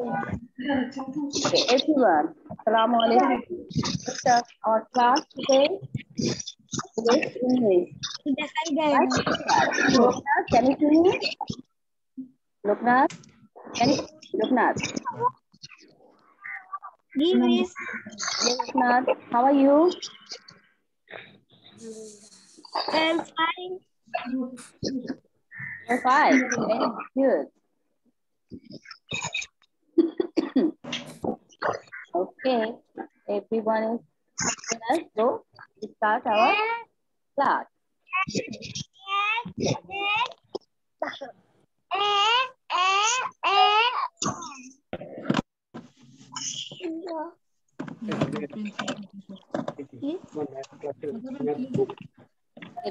Okay, everyone. Assalamu alaikum. Start our class today with English. Loknath, can you hear me? Loknath, can you Loknath? Yes, Loknath, how are you? I'm fine. You're fine. Very good. Okay, everyone is us. So we start our class.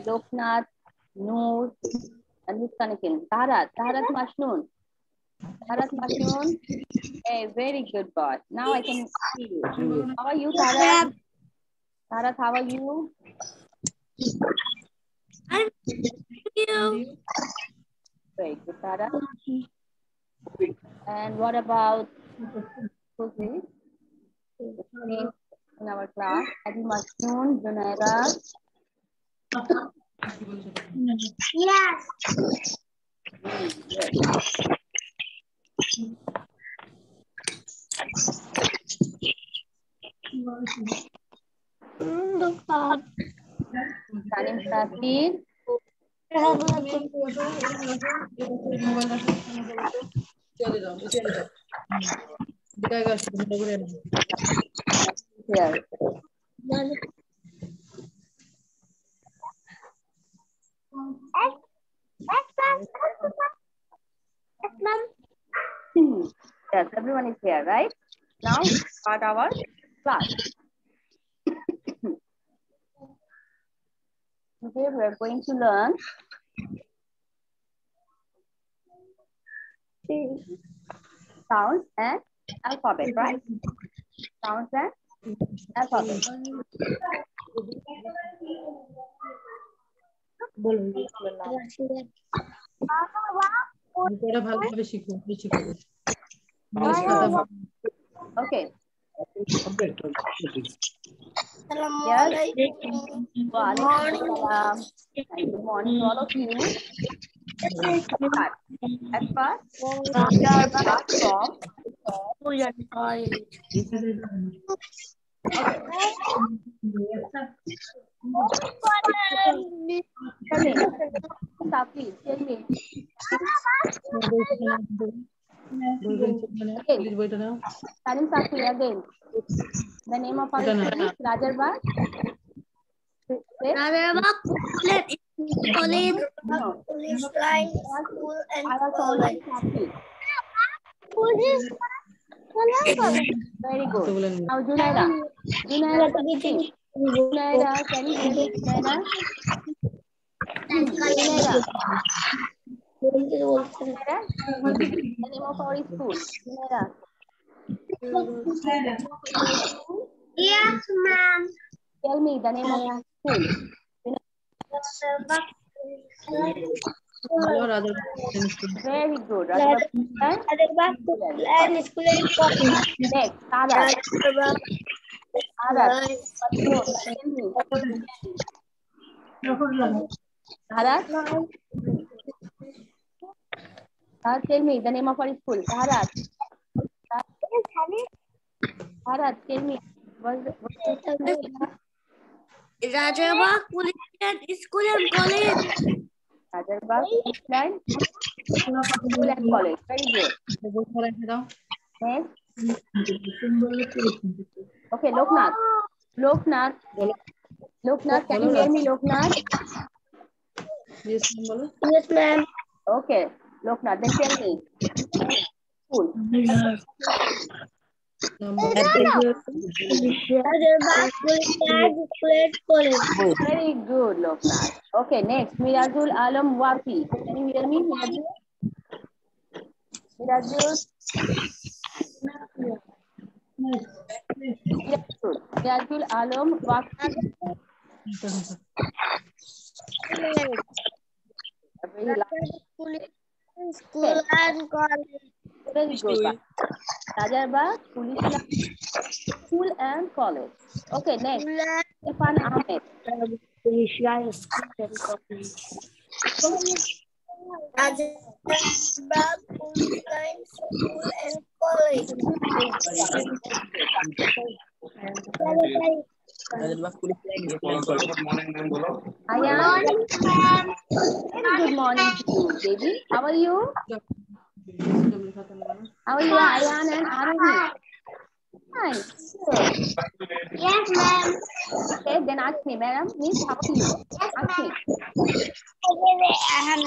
Loknath, Noor, and who's Kanakin? Tarat, Tarat Masnoon. Tarat Masnoon. Hey, very good boy. Now I can see you. Mm. How are you, Tarat? Tarat, how are you? you. Very good, Tarat. And what about who's this? In our class, Adi Masnoon, Junaira, Yes. Mm, yes. Untuk Pak. Salim Yes, everyone is here, right? Now start our class. okay, we are going to learn sounds and alphabet, right? Sounds and alphabet. এটা ভালোভাবে শিখো আমি শিখাবো English কথা বলো। Okay. Yes. Assalamualaikum. Walaikum salam. And Good morning to all of you. Start. At first, we are back from tell me. Stop, Salim Sakhi again. The name of our school is Rajarbaग. Rajarbag College, College, College Line School and College. Police. Very good. Now, Junaida. Junaida. Junaida, can you Junaida? Junaida. Junaida. Junaida. Yes, ma'am. Tell me the name of your school. Junaida. color other than students. Very good. Other than students. Next, Sarah. Sarah. Sarah. Sarah, tell me the name of our school. Sarah. Sarah, tell me. What's, what's the name? Rajava School and College. Hyderabad, England, school and college. Very good. Next. Okay, Loknath. Loknath. Loknath, can you hear me, Loknath? Yes, ma'am. Yes, ma'am. Okay, Loknath, then tell me. School. Very good, Loknath. Okay, next, Mirazul Alam Wafi. Can you hear me, Mirazul? Mirazul? Mirazul. Mirazul Alam Wafi. Very last. School and college. Very good. Rajarba, Kulishla, School and College. Okay, next. Irfan Ahmed. Rajarabagh Line School and College. Ayan. Very good morning to you, baby. How are you? How are you, Ayan and Arohi? Fine. Good. Yes, ma'am. Okay, then ask me, madam. Miss, how are you? Ask me. Ayan.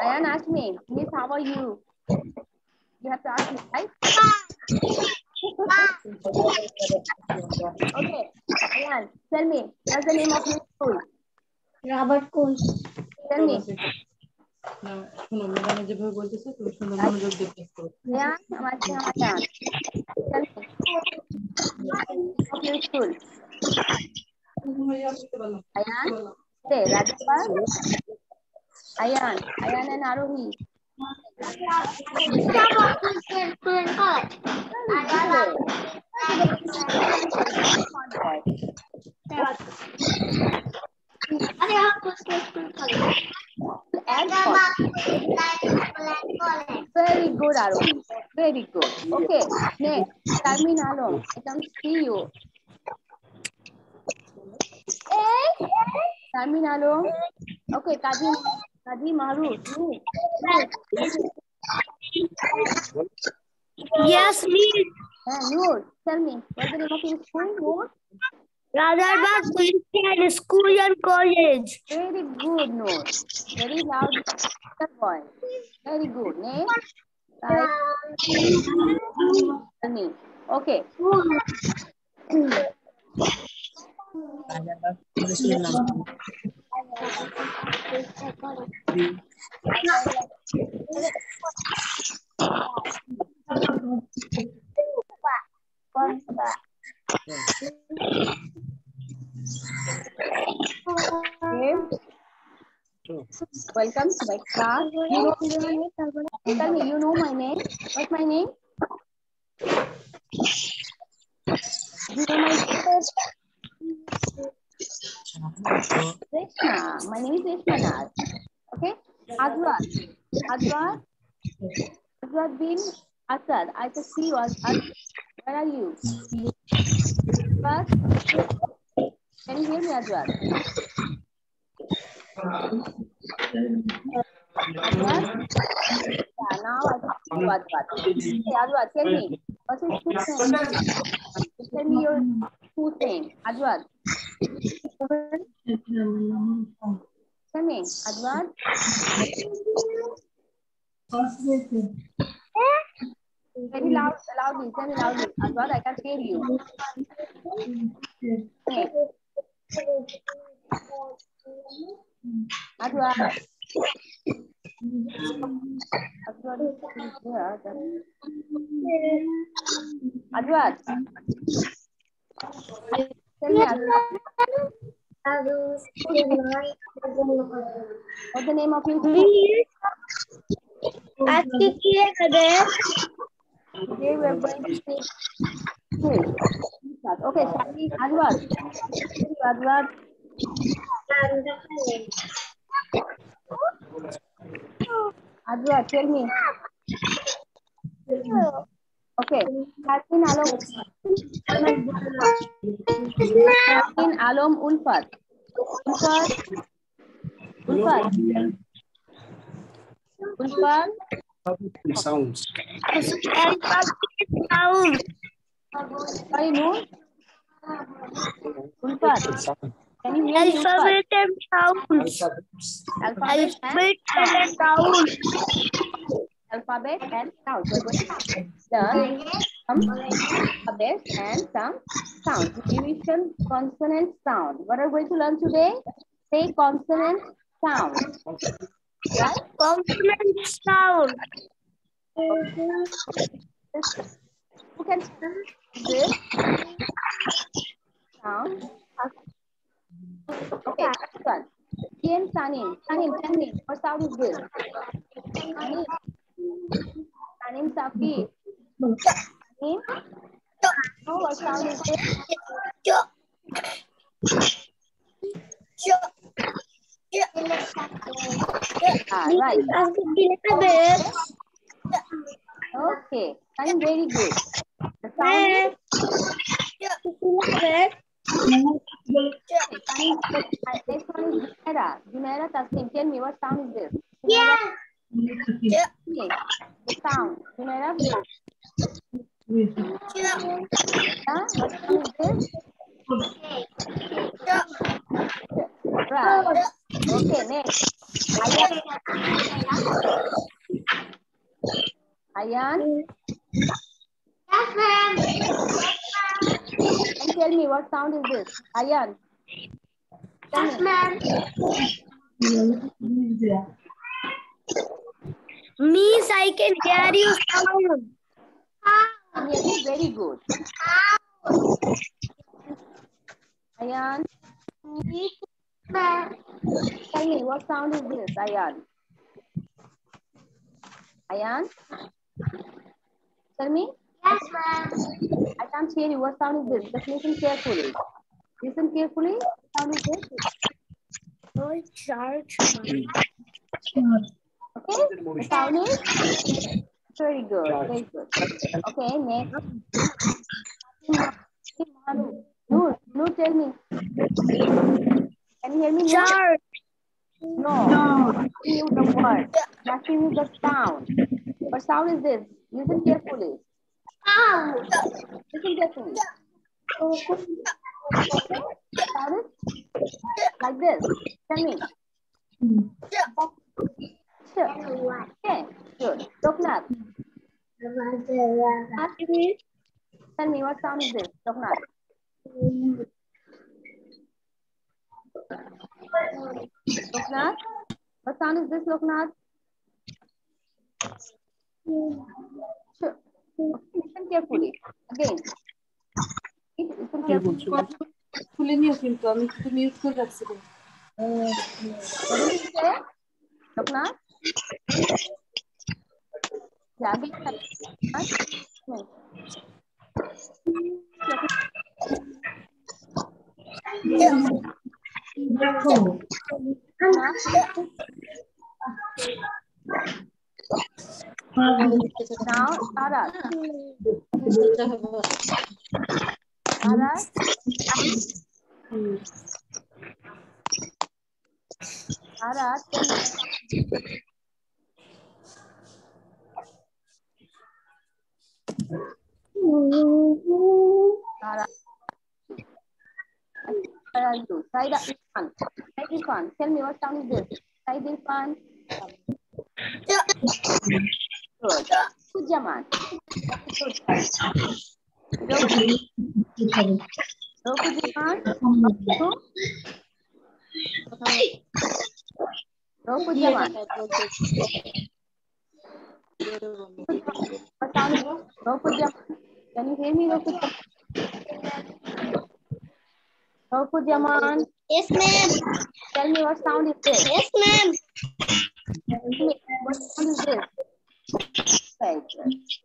Ayan, ask me. Miss, how are you? You Yes, me. Uh, Noor, tell me, what's the name of your school, Noor? Rajarabagh Christian School and College. Very good, Noor. Very loud boy. Very good. Next. Right. Tell me. Okay. Welcome to my class. You know, tell me, you know my name? What's my name? You know my name? Reshma. My name is Reshma. Okay? Adwar. Adwar. Adwar bin Asad. I can see you. Asad. Where are you? Adwar. Can you hear me, Adwar? Adwar? Yeah, now I can see you, Adwar. Okay, Adwar, tell me. What's your school name? Tell me your school name. Adwar. Tell me, Adwar. Very loud, loudly. Tell me loudly. Adwar, I can hear you. Okay. Adwar. Adwar What's the name of your school? Ask Today we are going to. Hmm. Okay, Shadi, Adwar. Adwar. Adwar, tell me. Okay, Hasmin Alom. Hasmin Alom Ulfat. Ulfat. Ulfat. Ulfat. sounds. sound Sorry, no. Ulfat. Can you hear me? Ulfat? alphabet and sound Alphabet and alphabet and sound alphabet and sound. We're going to learn some alphabet and some sound. Division consonant sound. What are we going to learn today? Say consonant sound. Right? consonant sound You can this sound. Okay, next one. Tien Sanin. Sanin, tell me, what sound is this? Sanin. Sanin Safi. Sanin. No, what is. Rabbit. Okay, Sanin, very good. The sound is? Junaira, Chop. Okay, the sound. Junaira, please. Chop. Huh? What sound is this? Chop. Right. Okay, next. Ayan. Ayan, Yes, ma'am. and tell me what sound is this? Ayan. Tell Yes, me. ma'am. Miss, I can hear you sound. Ah, yes, very good. Ayan, Ma'am. tell me what sound is this? Ayan. Ayan, tell me. Yes, ma'am. I can't hear you. What sound is this? Just listen carefully. Listen carefully. What sound is this? Oh, charge. Okay. Is very good. Very good. Okay, next. Manu. Noor, Noor, tell me. Can you hear me? Charge. No. Asking you the word. Asking you the sound. What sound is this? Listen carefully. Ow. Listen carefully. Sound is like this. Tell me. Sure. Okay. Good. Loknath. Tell me what sound is this? Loknath. Loknath. What sound is this, Loknath? Sure. Listen carefully. Again. Listen carefully. খুলে নিও কিন্তু আমি কিন্তু mute করে রাখছিলাম What did you say? Loknath? Yeah, again. Huh? Now, Sarah. Sarah. Sarah, tell me. Sarah. Where are you? Saida Irfan. Tell me what sound is this? Saida Irfan. Good. Good, Jaman. Good. Roku. Roku Jaman. Roku. Roku Jaman. What sound is this? Roku Jaman. Can you hear me, Roku Jaman? Roku Jaman. Yes, ma'am. Tell me what sound is this? Yes, ma'am. Tell me what sound is this? Right.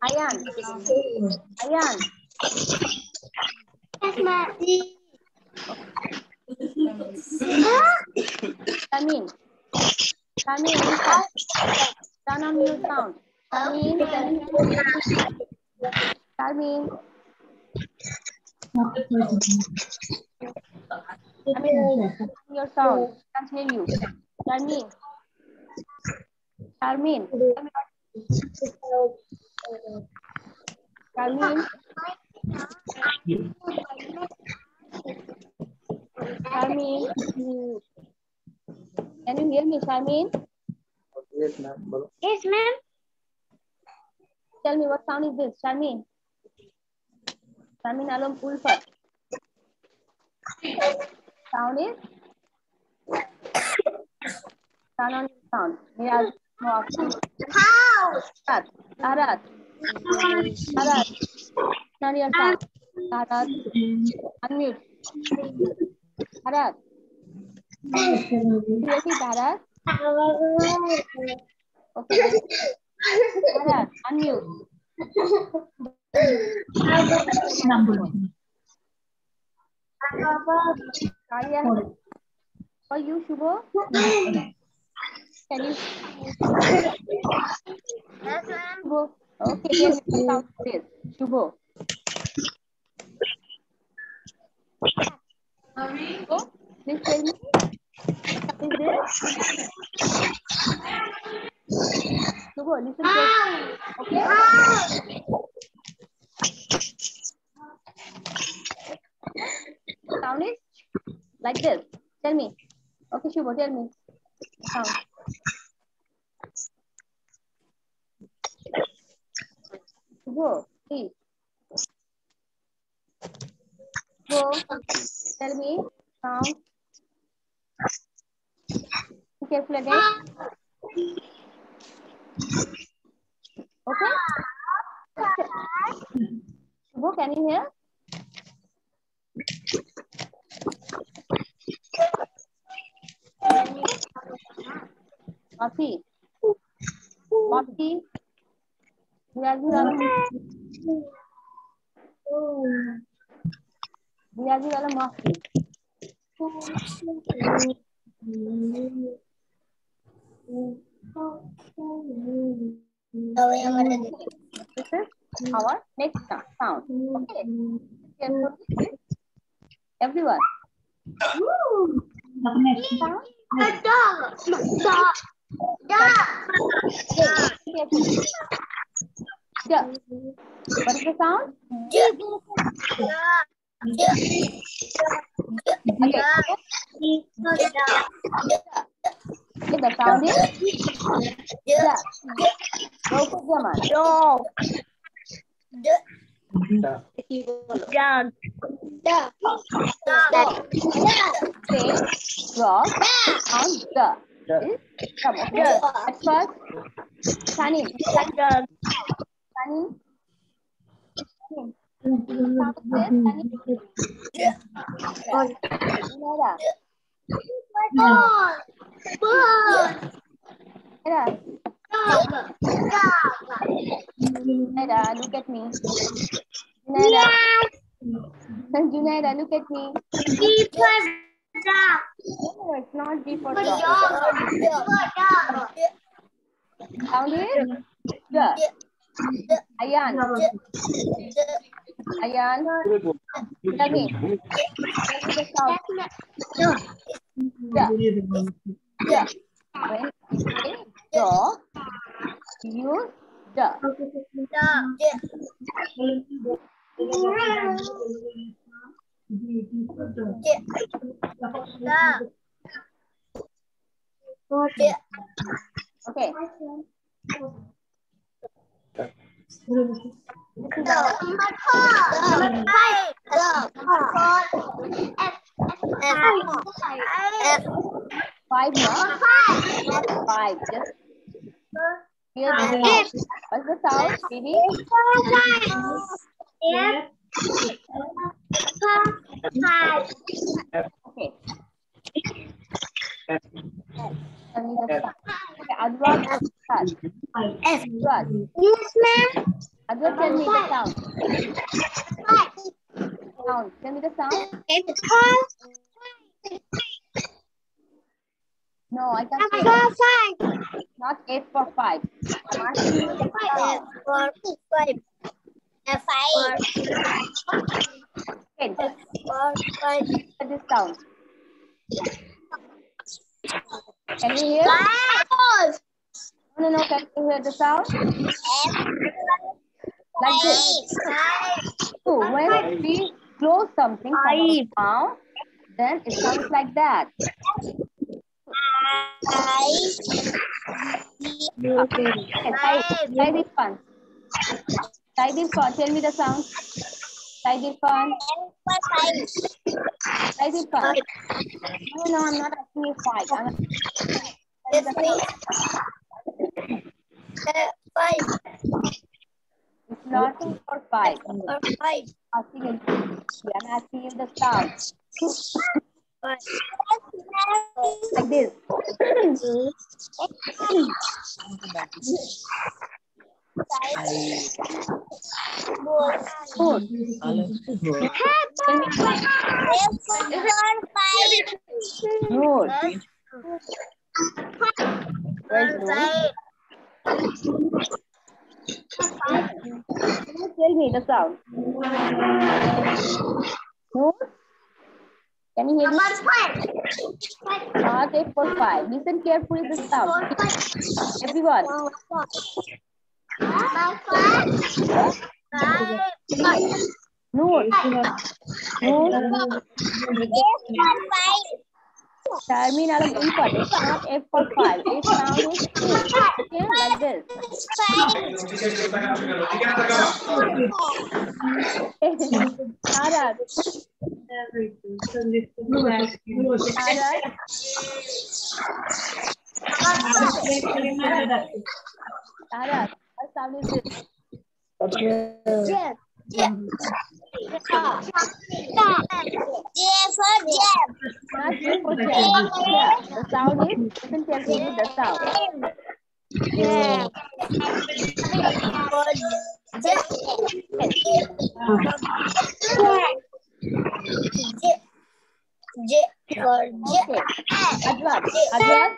Ayan. Ayan. Tamin. listen. Turn on your sound. Tamin. Tamin. Tamin. Your sound. Can't hear you. Tamin. Charmin. Charmin. Charmin. Can you hear me, Charmin? Yes, ma'am. Yes, ma'am. Tell me what sound is this, Charmin? Charmin Alam Ulfat. Sound is? Turn on sound. Miraj. How? Arat, Arat, Arat. Turn your sound. Arat, unmute. Arat, Seriously, Bharat? Okay. Bharat, unmute. Kaya, for you, Shubho? Can you? Shubho. Okay, we count this. Shubho. Shubho, please tell me. Is this? Shubho, listen to Okay? Sound is like this. Tell me. Okay, Shubho, tell me. Sound. Shubho, please. Shubho, tell me. Sound. Be careful again. Okay? Shubho, can you hear? Mati. Wala Riyazi wala Mati. This is our next sound. sound. Okay. Careful. Everyone. What is the sound? Okay. The sound is. Go for drop sound the. Is come okay. At first, Sunny. Sunny. Nora. Nora. Junaida, look at me. Junaida, Junaida, look at me. No, it's not D for dog. Sound is the. Ayan. Ayan. Tell me. Tell me the sound. The. The. When you say dog, use the. Okay. Five five. Just hear the sound. What's the sound, baby? Okay. Tell me the sound. Okay, Adwan, start. Adwan. Adwan, tell me the sound. Five. Sound. Tell me the sound. No, I can't say. Not eight for five. I'm asking you the sound. Okay, just hear this sound. Can you hear? No, no, no. Can you hear the sound? Like this. So when we close something from mouth, then it sounds like that. Okay, try, this one. Try this one. Tell me the sound. Try this one. Try this one. No, no, I'm not asking you five. I'm try the sound. It's not for five. I'm asking you. I'm asking you the sound. Like this. Food. Noor. Where's Noor? Noor, Tell me the sound. Noor? Can you hear me? Not eight for five. Listen carefully the sound. Everyone. Noor. Noor. Terminal of input. It's not F for five. Its sound is okay, like this. Tarak. Tarak. Tarak. What sound is this? Not J for jam. Yeah. The sound is, listen carefully the sound. Okay. Advance. Advance.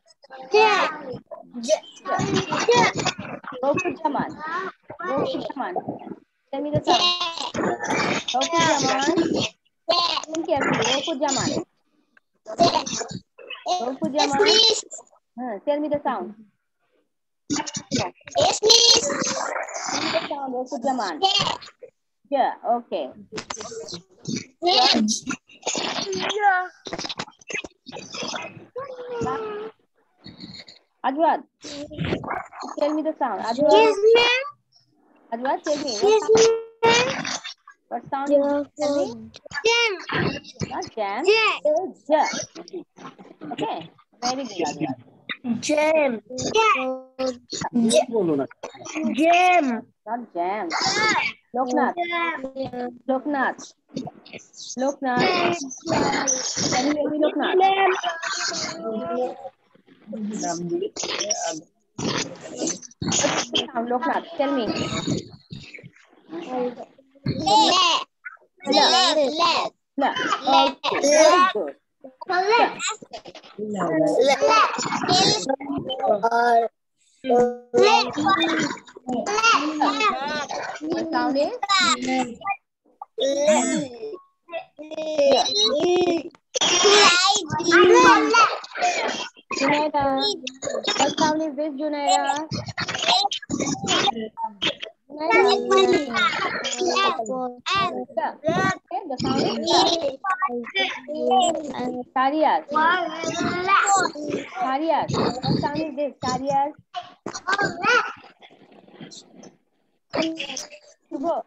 Roku Jaman. Roku Jaman. Tell me the sound. Roku Jaman. Listen carefully. Jaman. Roku Jaman. Huh, tell me the sound. Tell me the sound. Roku Jaman. Yeah, okay. Adwad, tell me the sound. Adwad. Yes, ma'am. Adwad, tell me. Yes, ma'am. What sound yes, is Jam. Not jam. Jam. Ja. Okay. Very good, Adwad. Jam. Yeah. Jam. Not jam. Loknath. Loknath. Loknath. Can you hear me, Loknath? What's the sound, Loknath? Tell me. La. Okay. Very good. The sound is Junaida. What sound is this, Junaida? Junaida. Yeah. Okay, the sound is yeah. Carrier. Carrier. What sound is this? Carrier. Shubho.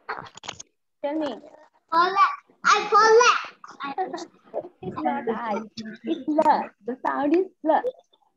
Tell me. It's not I. It's la. The sound is la.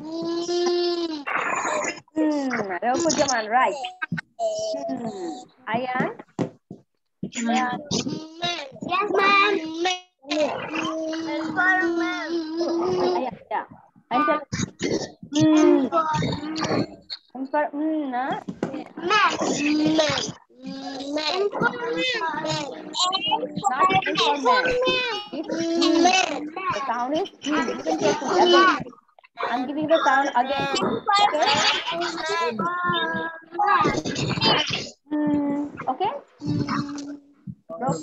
Hmm. Rauku Jaman, right. Hmm. Ayan. Ayan. Ayan, yeah. Tell, hmm. For, hmm, na? Not informant. It's hmm. The sound is Listen carefully. Again. I'm giving the sound again. Okay? Mm. No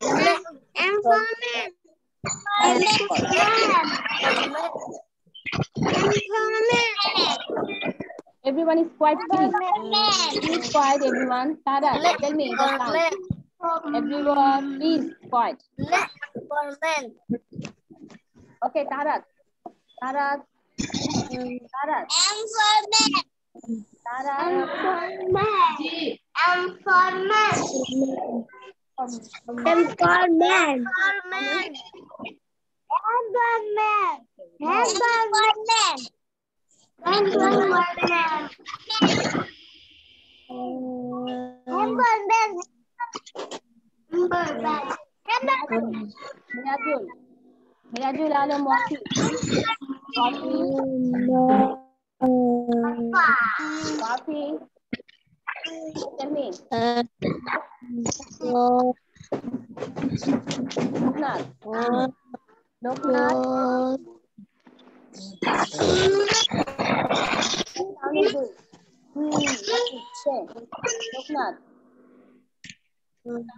Pujaman. Say this correctly. Next, coconut. Everyone is quiet, please. Please quiet, everyone. Tara, tell me the sound. Everyone, please quiet. Okay, Tarak. Tarak. Tarak. Tarak. Mirajul. Mirajul, hello, Mofi. Mofi. Mofi. Tell me. Loknath. Loknath. Sound is good. Hmm, okay. Loknath. Sound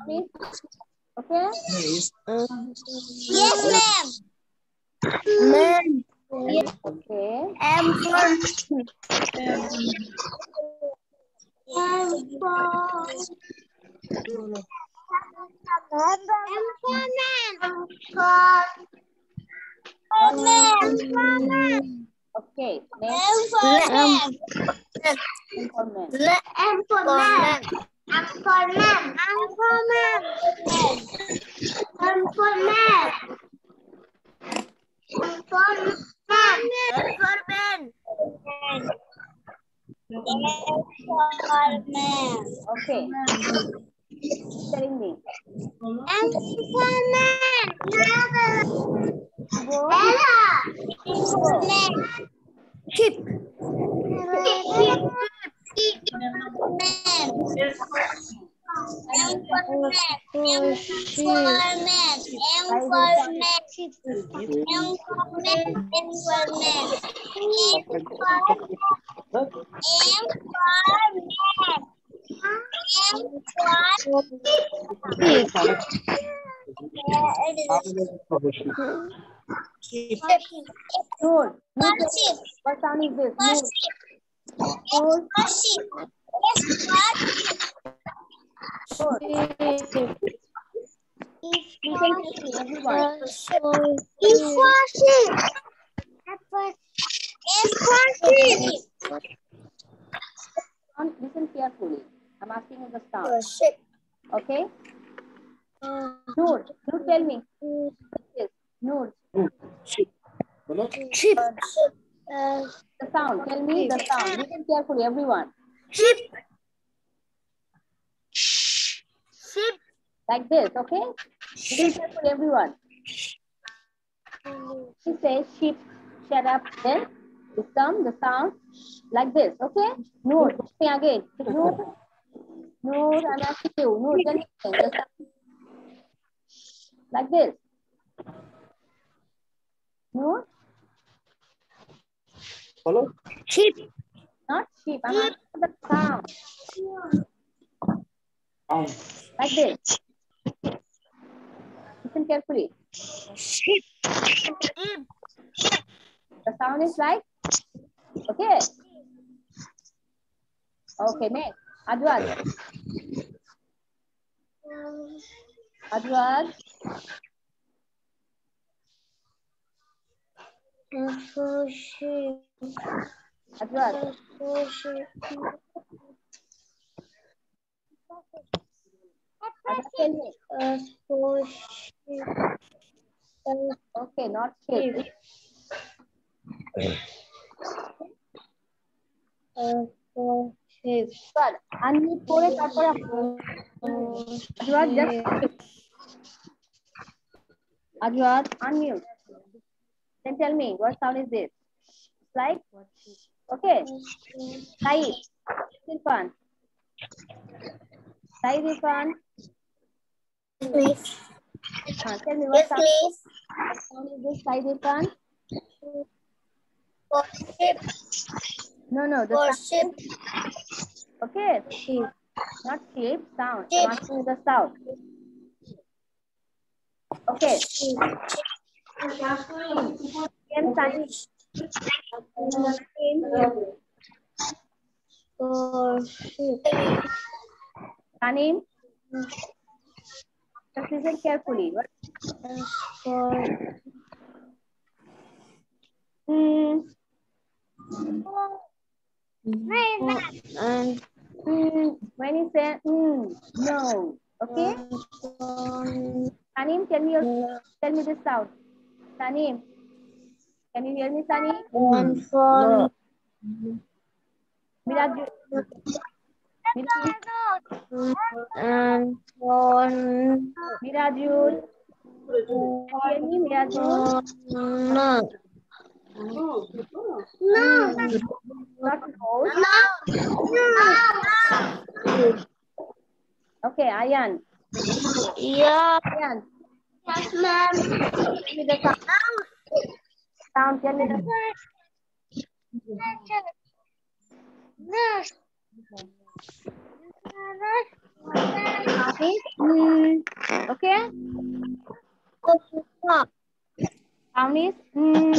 okay? Next, informant. Okay. Telling me. Noor. Noor, What sound is this? Noor. Noor. Listen to me, everyone. Sound, Listen carefully. I'm asking you the sound. Okay? Noor. Noor, tell me. Yes. Noor. The sound. Tell me the sound. Listen carefully, everyone. Like this, okay? Listen carefully, everyone. She says sheep. Shut up. Then the sound, the sound like this, okay? Noor, me again. Noor, Noor, I'm asking you. Noor, tell me again, the. Like this. Noor, Follow? not sheep. I'm asking for the sound. Um, Like this. Listen carefully. The sound is like, okay. Okay, next. Adwad. Adwad. Adwad. Adwad, tell me. Okay, not sheep. Good. Unmute করে তারপরে Ajwad, just Ajwad, unmute. Then tell me what sound is this? Like, okay. Saeed, Irfan. Saeed, Irfan. Please. Uh, tell me Yes, sound, sound is this? Saeed, Irfan. Worship. No, no, the sound. Worship. Okay, not shape, sound. Shape. I'm asking the sound. Okay. Again, Saeed. Tanim. Just listen carefully. What? Hmm. And Hmm. When you say hmm, no. Okay. Tanim, tell me your, tell me the sound. Tanim. Can you hear me, Tanim? one for and one Mirajul. Can you hear me, Mirajul? no Not close. no Okay, Ayan. yeah Ayan. yes ma'am Tell me the sound. Sound. Tell me the sound. Hmm. Okay. Sound is hmm.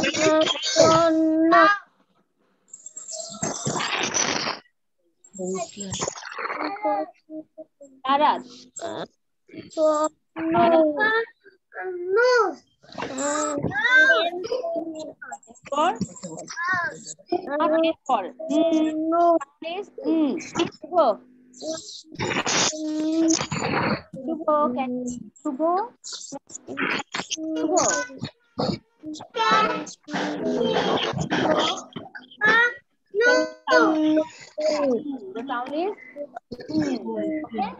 no. Subho. Can. Subho. The sound is. Okay.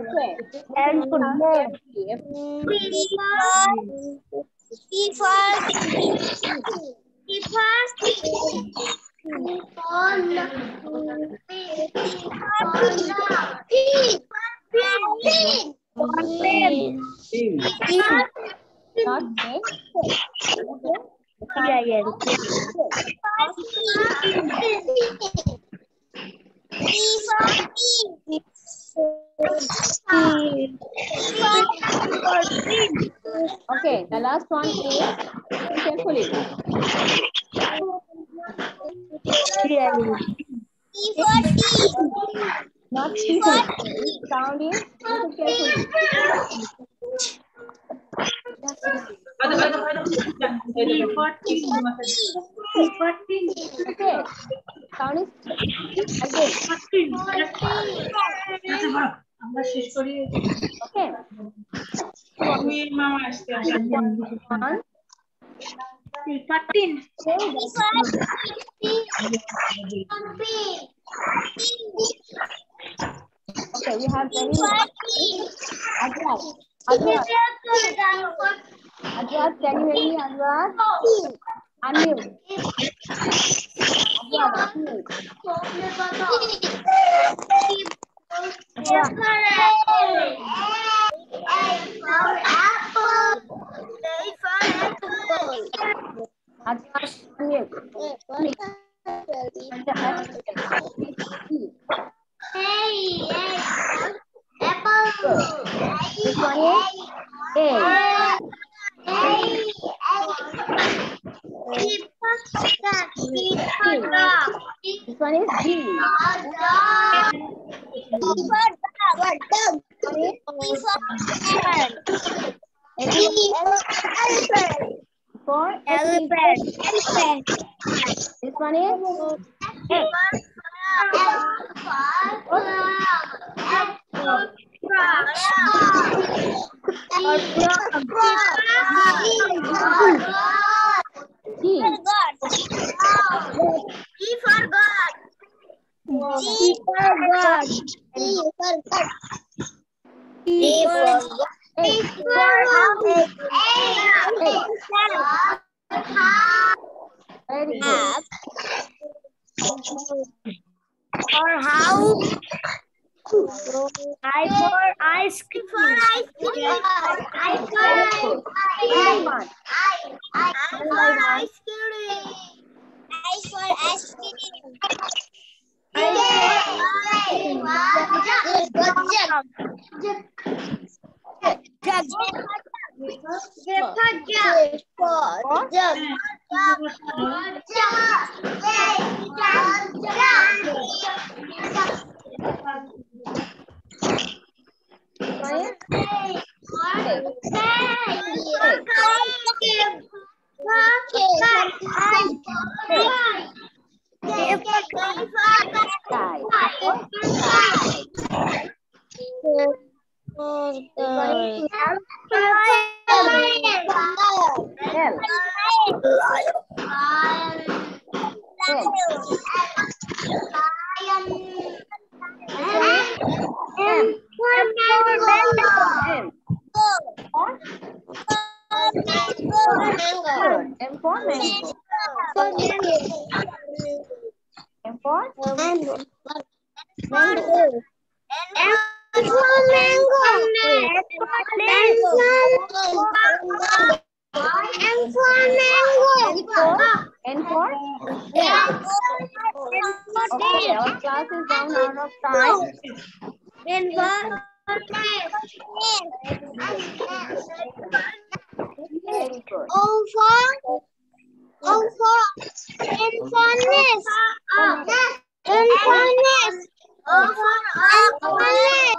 Okay. And for more. Yeah, yeah. Okay. The last one is carefully. Not sound is listen carefully. Ada, ada, ada. Jadi, 14 14. Okay. Sound is again. 14. আচ্ছা, বলো। আমরা শেষ করি Okay. তুমি মামা আসতে One. 14 Okay. We have very Ajwad. Ajwad. Ajwad. Can you hear me, Ajwad? Unmute. Ajwad. Unmute. Good. For house. I for ice cream. For ice cream. I for Very good. I for ice cream. I for ice cream. Sky. L. M. M. Or good. M for mango. M for mango. N for okay. Our class is down out of time. Oh, for oh, for informness. Informness. Oh, for Or Over. Over.